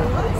Thank.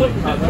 Sıkıntı.